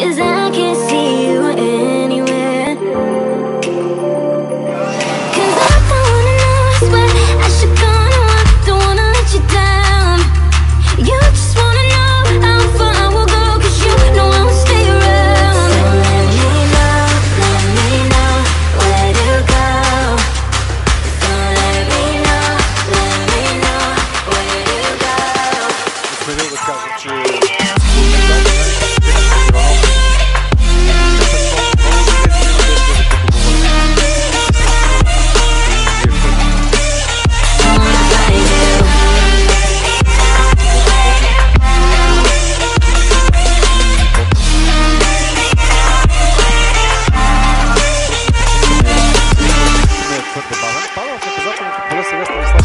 Cause I can't see you anywhere. Cause I don't wanna know, I I should go don't wanna let you down. You just wanna know how far I will go, cause you know I will stay around. Let me know, let me know where go. Let me know, let me know where go. Silvestre